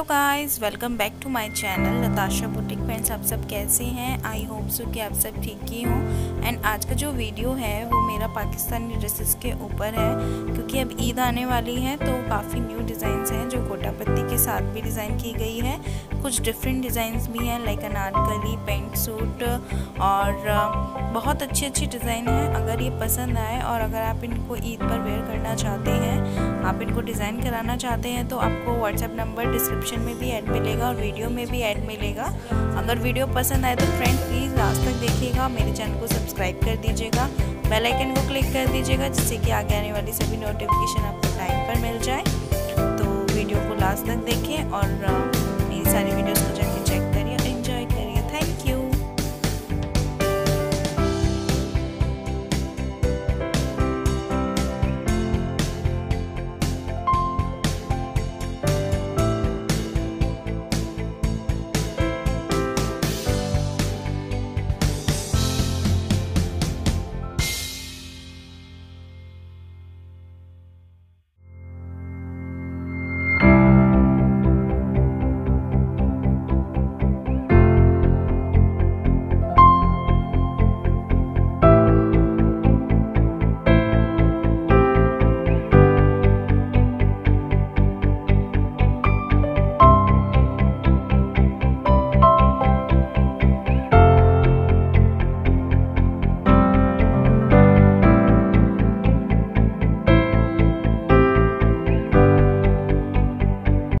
Hello guys welcome back to my channel Natasha boutique friends आप सब कैसे हैं? आई होप सो कि आप सब ठीक ही हों. एंड आज का जो वीडियो है, वो मेरा पाकिस्तानी ड्रेसेस के ऊपर है, क्योंकि अब ईद आने वाली है तो काफ़ी न्यू डिज़ाइंस हैं जो कोटा पत्ती के साथ भी डिज़ाइन की गई है. कुछ डिफरेंट डिज़ाइंस भी हैं लाइक अनारकली पेंट सूट और बहुत अच्छी अच्छी डिज़ाइन है. अगर ये पसंद आए, और अगर आप इनको ईद पर वेयर करना चाहते आप इनको डिज़ाइन कराना चाहते हैं तो आपको व्हाट्सएप नंबर डिस्क्रिप्शन में भी ऐड मिलेगा और वीडियो में भी ऐड मिलेगा। अगर वीडियो पसंद आए तो फ्रेंड प्लीज़ लास्ट तक देखिएगा, मेरे चैनल को सब्सक्राइब कर दीजिएगा। बेल आइकन को क्लिक कर दीजिएगा, जिससे कि आगे आने वाली सभी नोटिफिकेशन आपको टाइम पर मिल जाए। तो वीडियो को लास्ट तक देखें।